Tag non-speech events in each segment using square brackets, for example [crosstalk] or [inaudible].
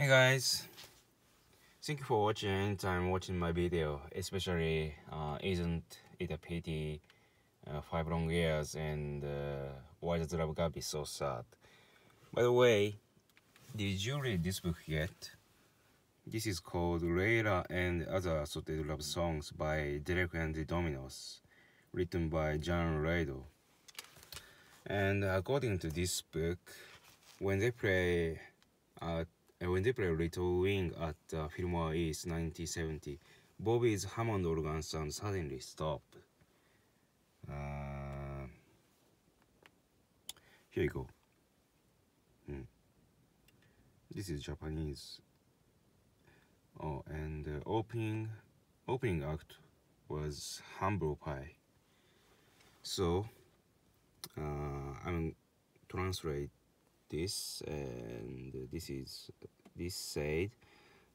Hey guys, thank you for watching time watching my video, especially uh, isn't it a pity uh, five long years and uh, why does love gotta be so sad? By the way, did you read this book yet? This is called Layla and Other Assorted Love Songs by Derek and the Dominos, written by Jan Reid. And according to this book, when they play at when they play Little Wing at uh, Fillmore East 1970, Bobby's Hammond organ sound suddenly stopped. Uh, here you go. Hmm. This is Japanese. Oh, and the opening opening act was humble pie. So uh, I'm translate this and this is this said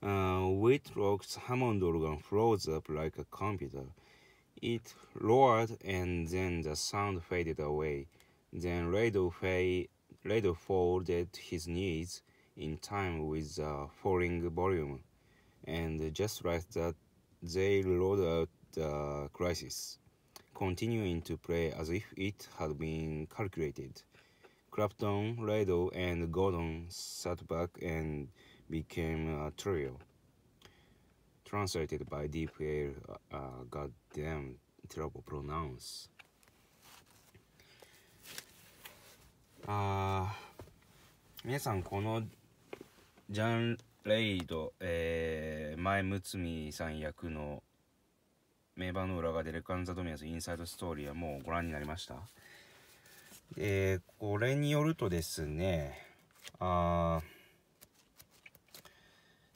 uh, Whitlock's Hammond organ froze up like a computer. It roared and then the sound faded away. Then Radle, fa- Radle folded his knees in time with the falling volume. And just like that, they rolled out the crisis, continuing to play as if it had been calculated. クラプトン、レイド、ゴードン、サットバック、and became a trio. Translated by Deep Air,、uh, goddamn terrible pronouns. あ皆さん、このジャン・レイド、えー、前むつみさん役の名場の裏がデレカン・ザ・ドミアズ・インサイド・ストーリーはもうご覧になりました？えー、これによるとですねあ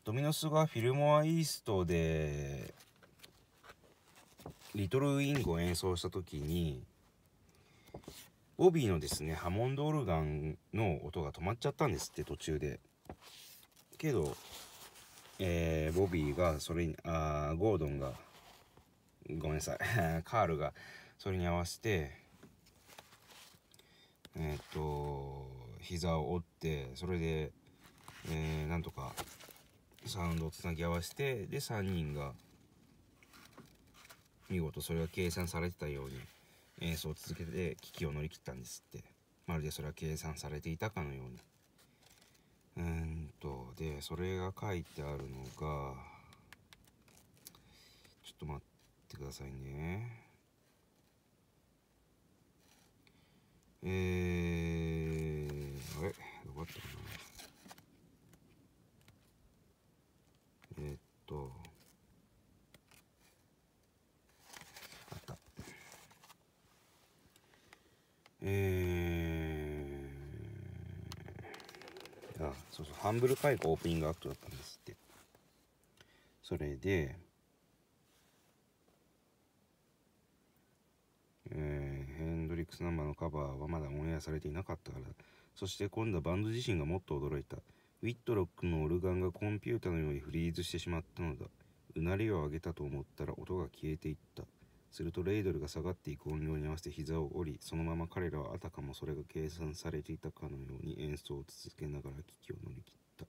ドミノスがフィルモア・イーストでリトル・ウィングを演奏した時にボビーのですねハモンドオルガンの音が止まっちゃったんですって途中で。けど、えー、ボビーがそれにあゴードンがごめんなさい [laughs] カールがそれに合わせてえっ、と膝を折ってそれで、えー、なんとかサウンドをつなぎ合わせてで3人が見事それが計算されてたように演奏を続けて危機を乗り切ったんですって。まるでそれは計算されていたかのように。うんとでそれが書いてあるのがちょっと待ってくださいね。えー、あれ？どこだったかな？えー、っとあった。えー、あそうそうハンブルカイコオープニングアクトだったんですって。それでえー、ヘンドリックスナンバーのカバーはまだオンエアされていなかったからそして今度はバンド自身がもっと驚いたウィットロックのオルガンがコンピュータのようにフリーズしてしまったのだ。うなりを上げたと思ったら音が消えていった。するとレイドルが下がっていく音量に合わせて膝を折りそのまま彼らはあたかもそれが計算されていたかのように演奏を続けながら危機を乗り切った。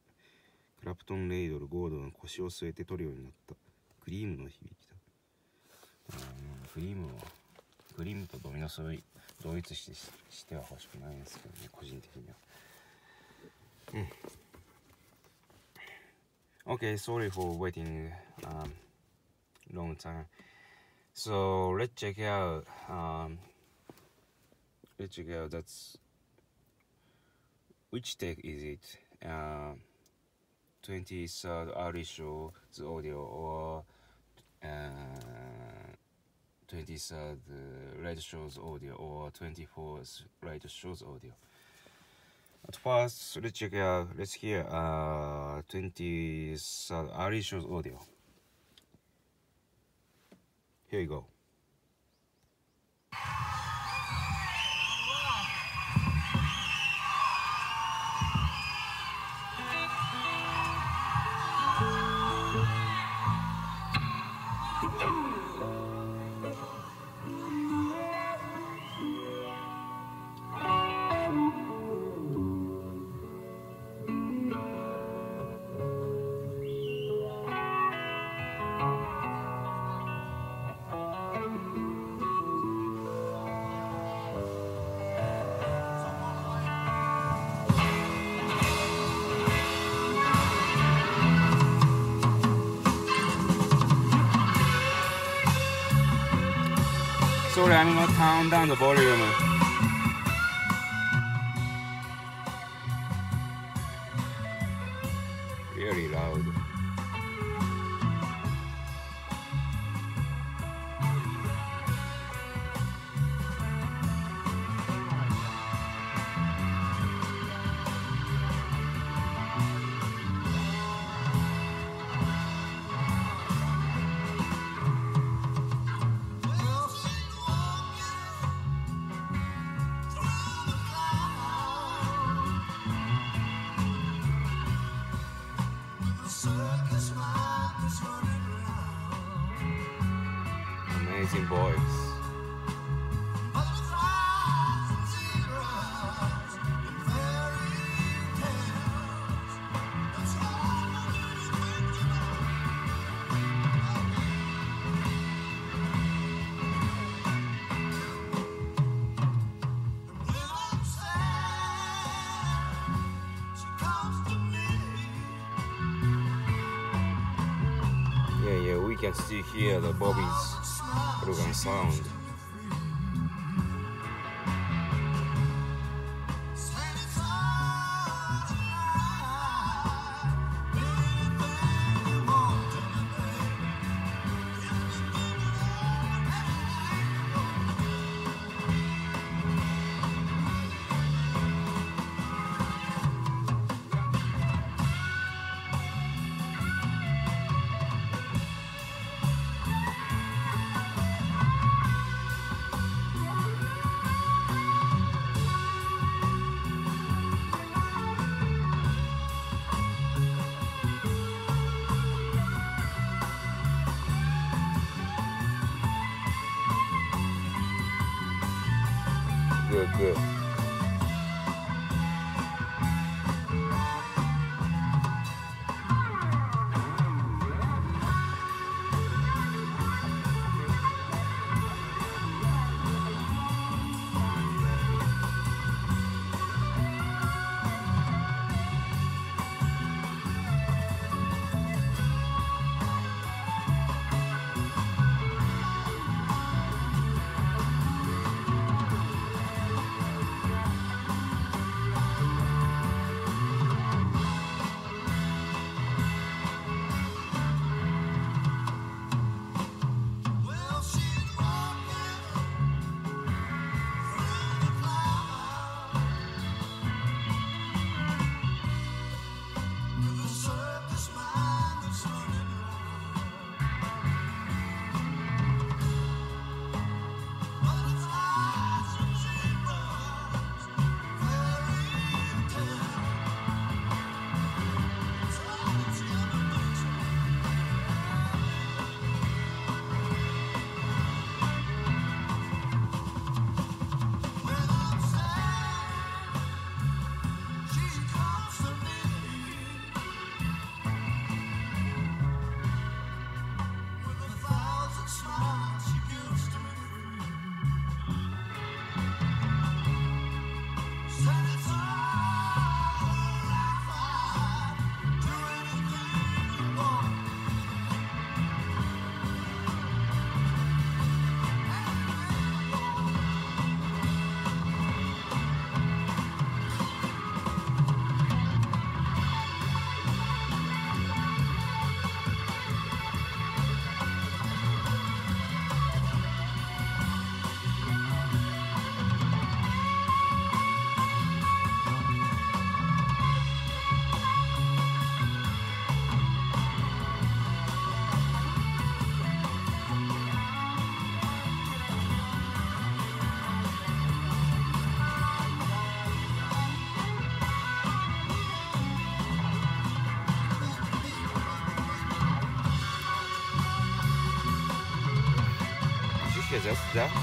クラプトン・レイドルゴードンが腰を据えてトリオになった。クリームの響きだクリームはクリームとドミノス同一してしては欲しくないんですけどね個人的にはうん Okay, sorry for waiting um, long time. So let's check out. Um, let's check out. That's which take is it? Uh, 23rd early show's audio or uh, 23rd right uh, show's audio or 24th right show's audio. At first, let's check out. Let's hear uh 23rd early uh, show's audio. Here you go. Gonna turn down the volume. Can still hear the Bobby's organ sound. Good, good. Did you hear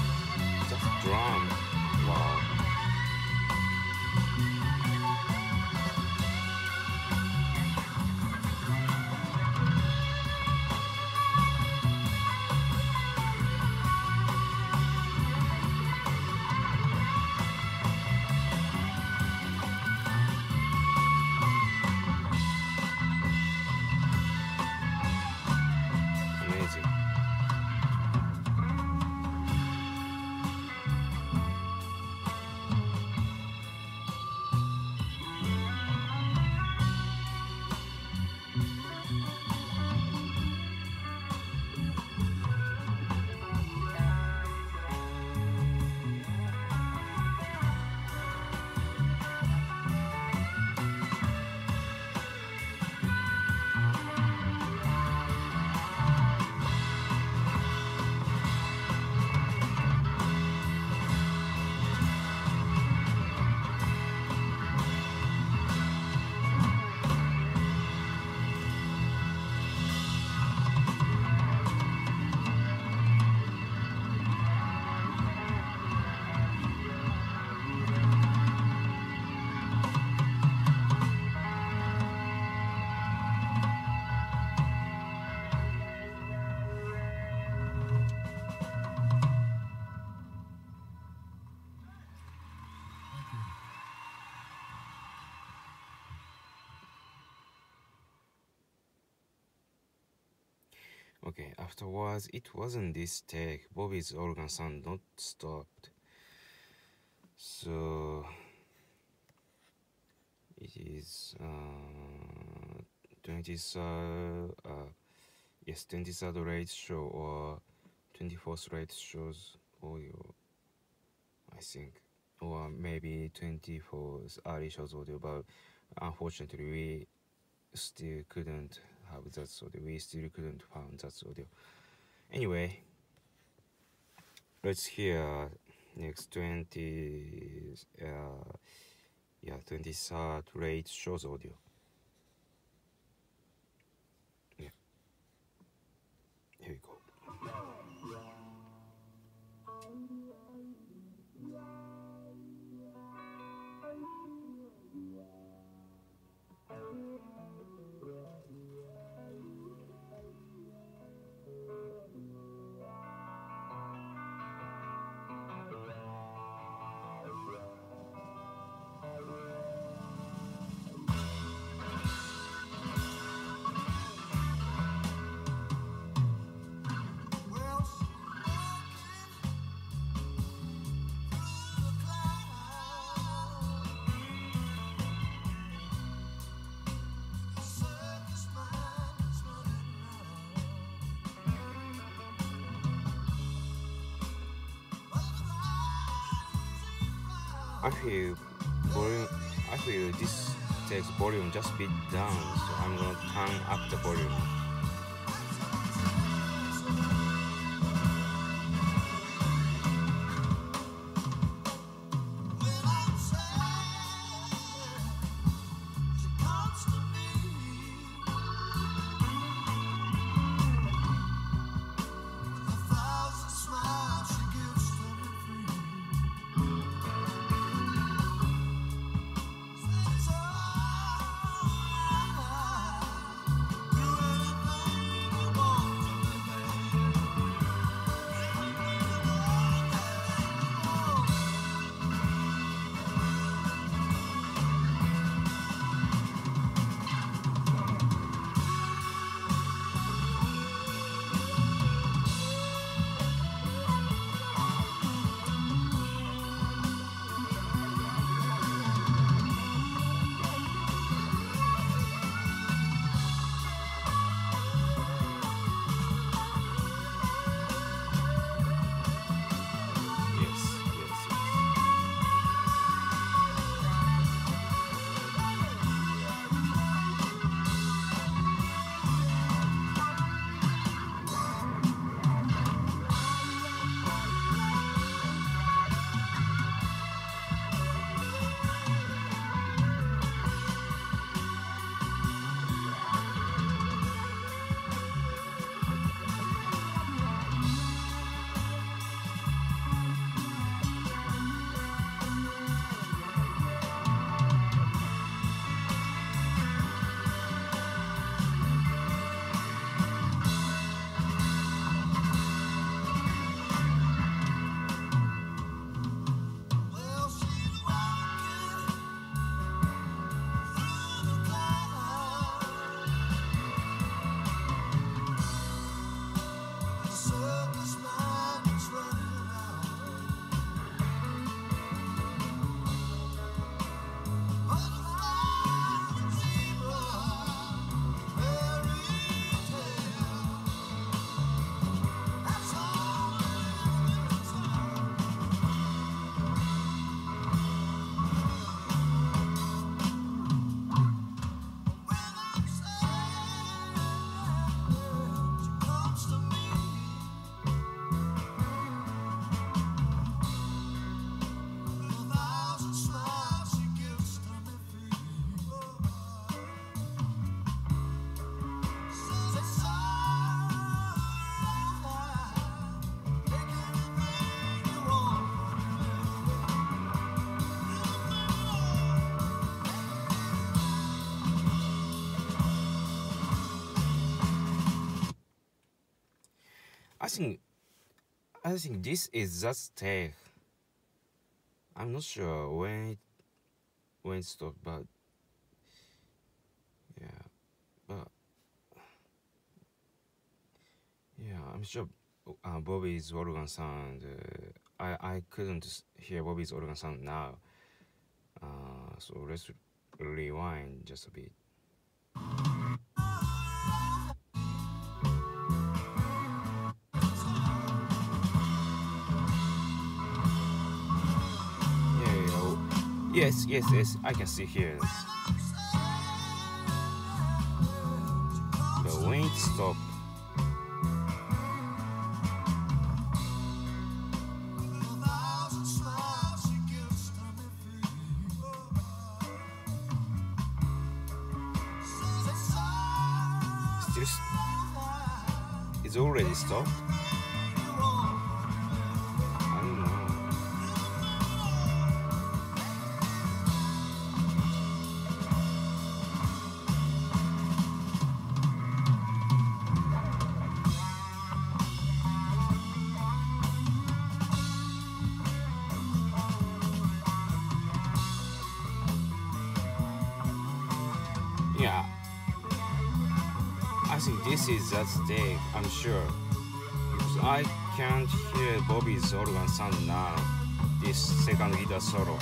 Okay, afterwards, it wasn't this take. Bobby's organ sound not stopped. So it is uh, 23rd, uh, yes, 23rd rate show or 24th rate shows audio, I think, or maybe 24th early shows audio, but unfortunately, we still couldn't have that audio. We still couldn't find that audio. Anyway, let's hear next 20, uh, yeah, 23rd rate shows audio. I feel volume. I feel this takes volume just bit down, so I'm gonna turn up the volume. I think, I think this is that take. I'm not sure when it, when it stopped, but yeah, but yeah, I'm sure uh, Bobby's organ sound. Uh, I I couldn't hear Bobby's organ sound now. Uh, so let's rewind just a bit. Yes, yes, yes. I can see here. The wind stop. Still, it's already stopped. This is that stake, I'm sure. Because I can't hear Bobby's organ sound now. This second guitar solo.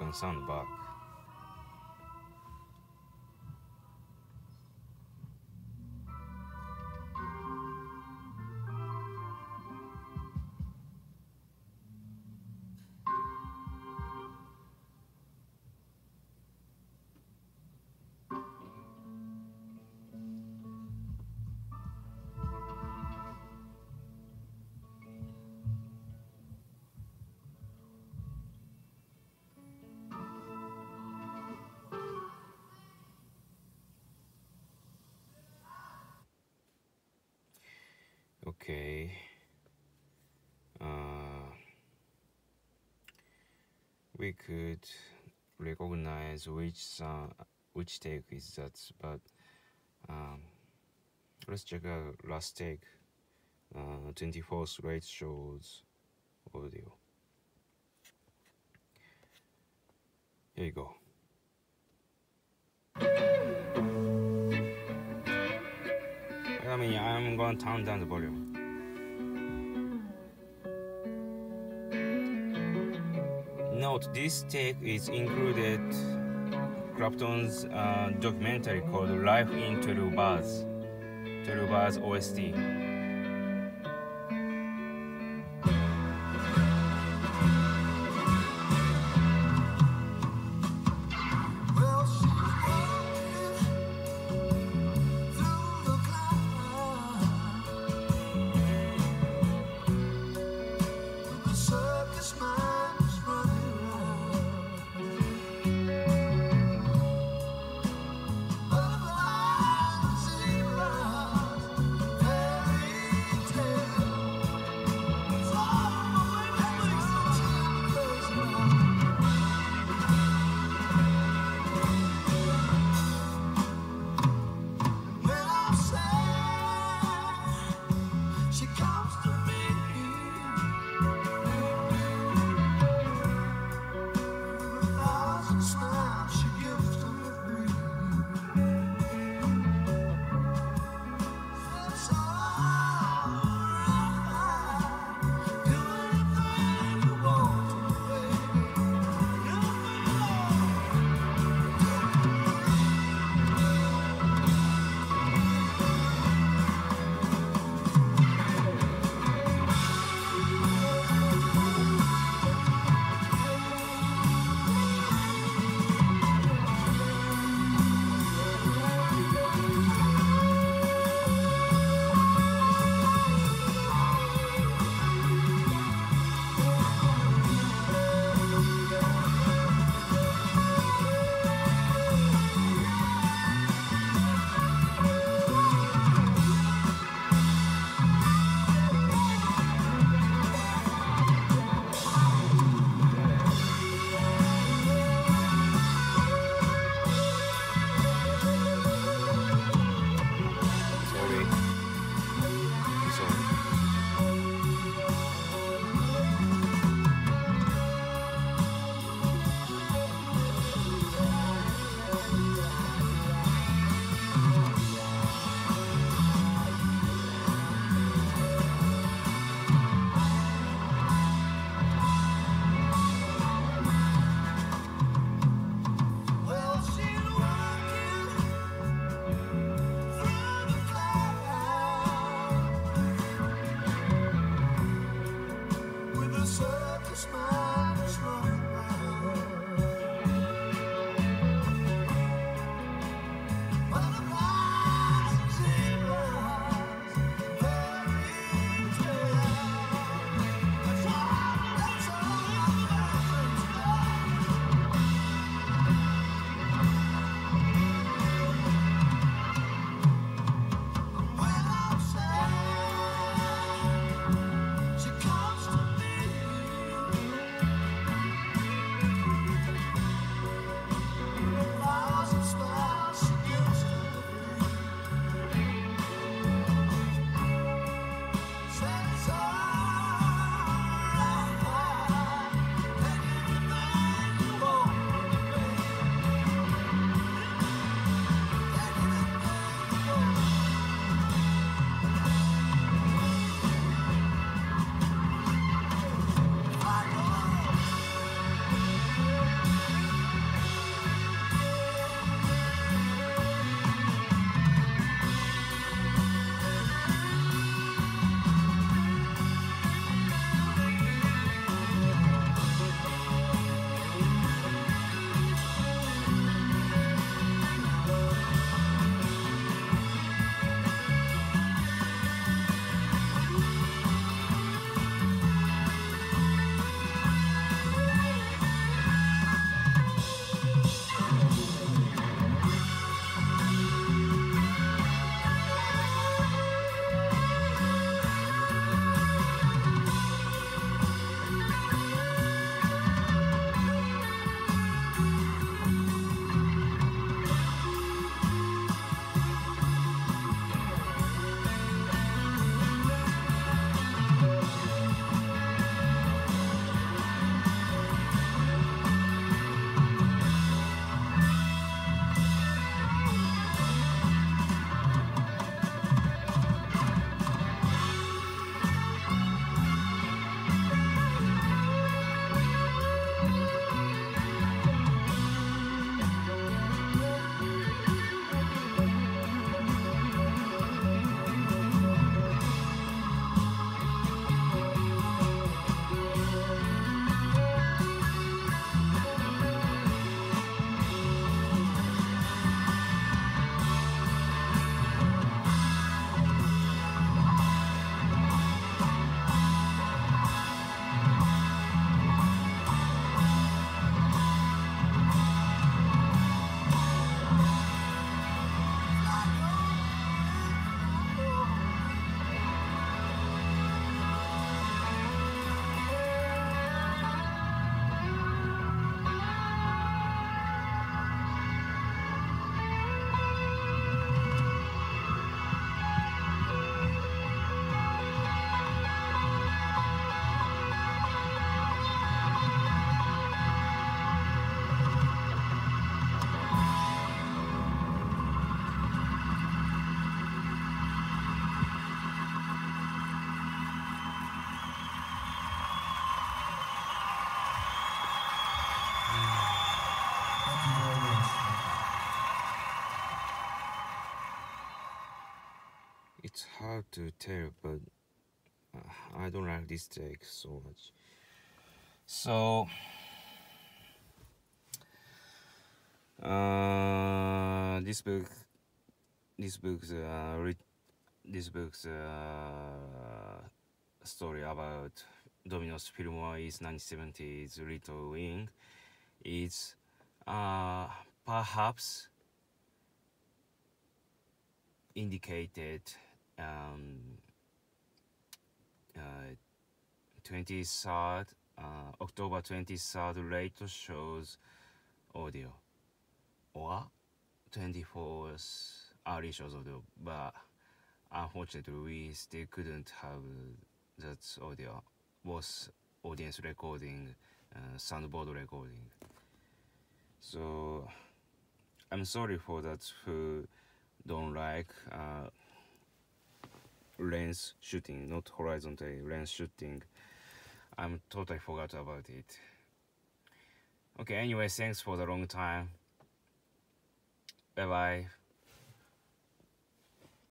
Organ sound recognize which sound, which take is that, but um, let's check out last take. Uh, 24th rate shows audio. Here you go. I mean, I'm to turn down the volume. Note this take is included Clapton's uh, documentary called Life in 12 Bars, 12 Bars OST. Hard to tell, but uh, I don't like this take so much. So, uh, this book, this book's uh, this book's uh, story about Domino's Fillmore is 1970s Little Wing is uh, perhaps indicated um, uh, 23rd uh, October 23rd late shows audio. Or 24th early shows audio. But unfortunately we still couldn't have that audio. Both audience recording uh, soundboard recording. So i'm sorry for that who don't like uh, lens shooting not horizontal lens shooting. I'm totally forgot about it. Okay anyway thanks for the long time. Bye bye